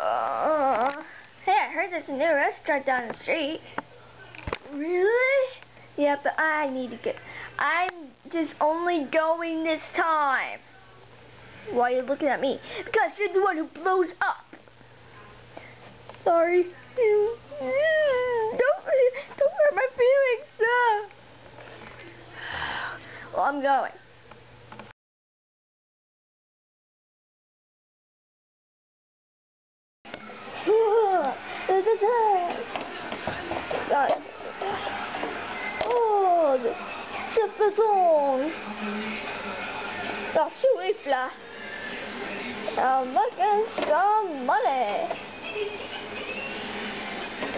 Uh, hey, I heard there's a new restaurant down the street. Really? Yeah, but I need to get... I'm just only going this time. Why are you looking at me? Because you're the one who blows up. Sorry. Don't, don't hurt my feelings. Well, I'm going. La souffle. I'm making some money.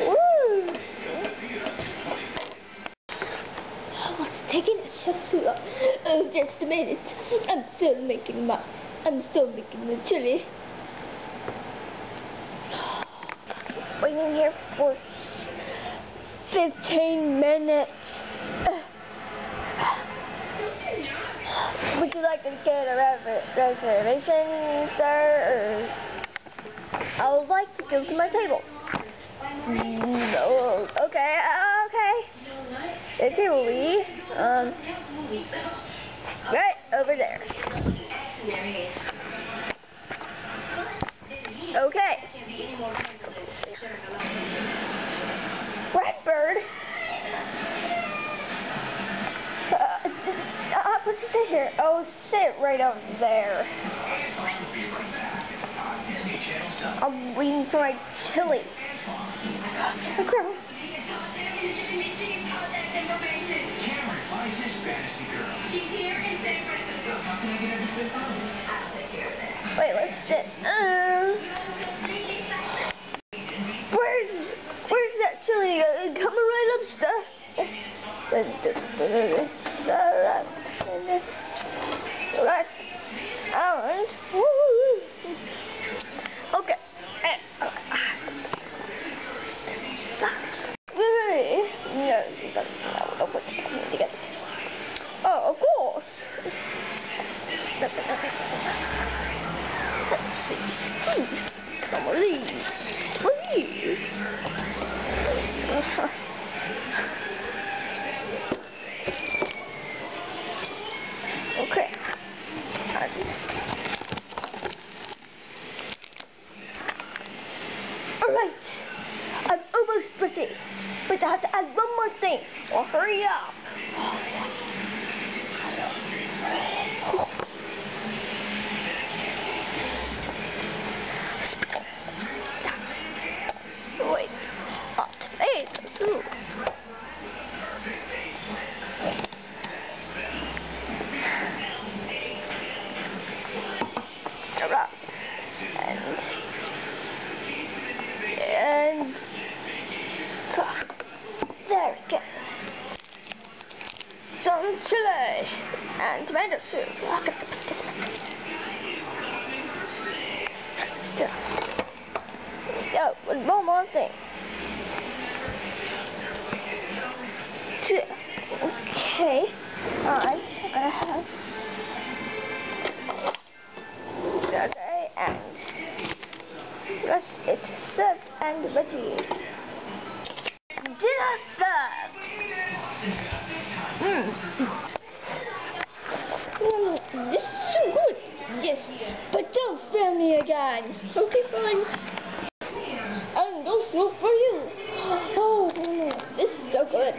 Woo! What's taking so long? Oh, just a minute. I'm still making my, I'm still making the chili. Oh, Waiting here for 15 minutes. Would you like to get a reservation, sir? I would like to go to my table. No, okay, okay. It's Italy. Um, right over there. Okay. Here? Oh, sit right over there. I'm waiting for my chili. Oh. Wait, what's this? Uh, where's where's that chili? Uh, coming right up. Stuff Okay. Oh, of course. Let's see. Hmm. Some of these. Please. okay. Alright. I'm almost ready. But I have to add one more thing. Well, hurry up. Oh, Wait. Hot tomato soup. Alright. And and ah, there we go. Some chili and tomato soup. I'm. Oh, one more, thing. Two. Okay. Alright, I'm gonna have okay and Right, it's served and ready. Dinner served. Mm. This is so good. Yes, but don't fail me again. Okay, fine. And also for you. Oh, this is so good.